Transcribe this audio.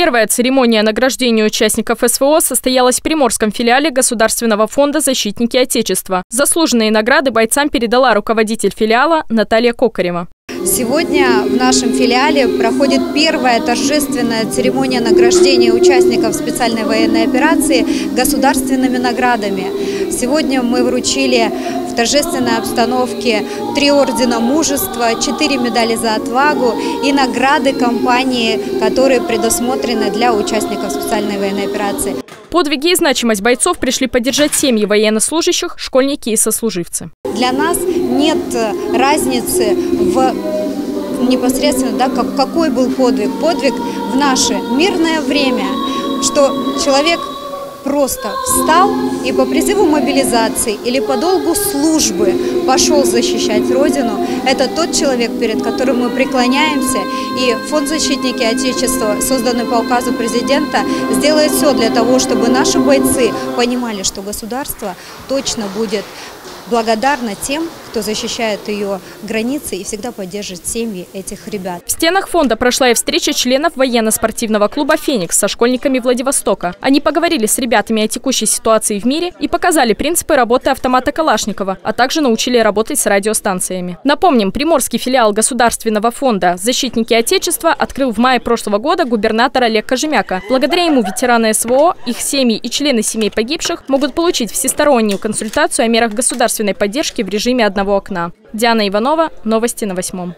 Первая церемония награждения участников СВО состоялась в Приморском филиале Государственного фонда «Защитники Отечества». Заслуженные награды бойцам передала руководитель филиала Наталья Кокарева. Сегодня в нашем филиале проходит первая торжественная церемония награждения участников специальной военной операции государственными наградами. Сегодня мы вручили торжественной обстановке три ордена мужества, четыре медали за отвагу и награды компании, которые предусмотрены для участников специальной военной операции. Подвиги и значимость бойцов пришли поддержать семьи военнослужащих, школьники и сослуживцы. Для нас нет разницы в непосредственно, да, как, какой был подвиг. Подвиг в наше мирное время, что человек просто встал и по призыву мобилизации или по долгу службы пошел защищать Родину, это тот человек, перед которым мы преклоняемся. И Фонд защитники Отечества, созданный по указу президента, сделает все для того, чтобы наши бойцы понимали, что государство точно будет благодарна тем, кто защищает ее границы и всегда поддержит семьи этих ребят. В стенах фонда прошла и встреча членов военно-спортивного клуба «Феникс» со школьниками Владивостока. Они поговорили с ребятами о текущей ситуации в мире и показали принципы работы автомата Калашникова, а также научили работать с радиостанциями. Напомним, приморский филиал Государственного фонда «Защитники Отечества» открыл в мае прошлого года губернатор Олег Кожемяка. Благодаря ему ветераны СВО, их семьи и члены семей погибших могут получить всестороннюю консультацию о мерах государственной поддержки в режиме одного окна. Диана Иванова, новости на восьмом.